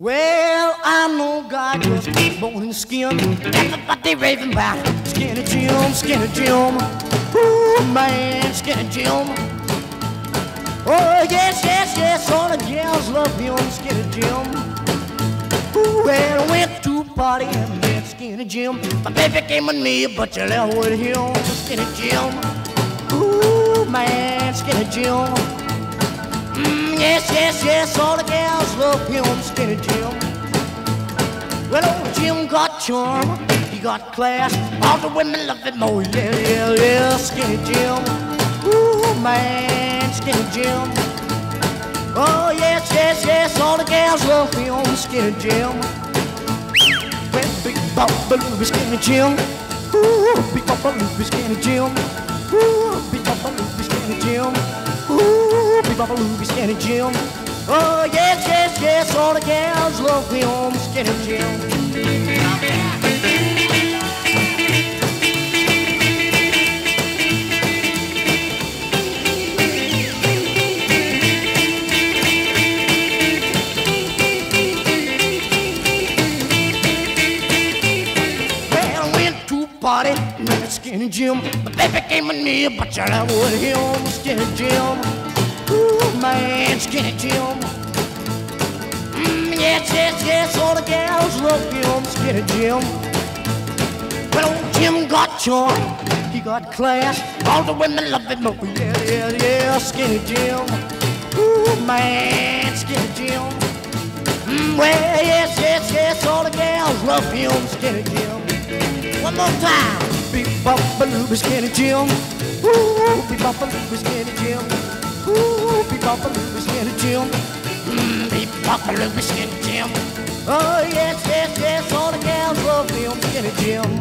Well, I know God was born in skin. Everybody raving about Skinny Jim, Skinny Jim. Ooh, man, Skinny Jim. Oh, yes, yes, yes, all the gals love him, Skinny Jim. Ooh, well, I went to a party and met Skinny Jim. My baby came with me, but you left with him, Skinny Jim. Ooh, man, Skinny Jim. Yes, yes, yes, all the gals love him, Skinny Jim. Well, old Jim got charm, he got class. All the women love him, oh yeah, yeah, yeah, Skinny Jim. Ooh, man, Skinny Jim. Oh, yes, yes, yes, all the gals love him, Skinny Jim. Well, big Papa Louie, Skinny Jim. Ooh, big Papa Louie, Skinny Jim. Ooh, big Papa Louie, Skinny Jim. Baba Ruby Skinny Jim. Oh, yes, yes, yes, all the gals love me on Skinny Jim. I party, Skinny Jim. The baby came with me, but know what him, Skinny Jim. Man, Skinny Jim. Mm, yes, yes, yes, all the gals love him, Skinny Jim. Well, old Jim got charm, he got class. All the women love him, oh yeah, yeah, yeah, Skinny Jim. Ooh, man, Skinny Jim. Mm, well, yes, yes, yes, all the gals love him, Skinny Jim. One more time. Beep, bop, baloo, Skinny Jim. Ooh, beep, bop, baloo, Skinny Jim. Ooh, beep bop a Louie Skinny Jim. Mmm, beep bop a Louie Skinny Jim. Oh yes, yes, yes, all the gals love him, Skinny Jim.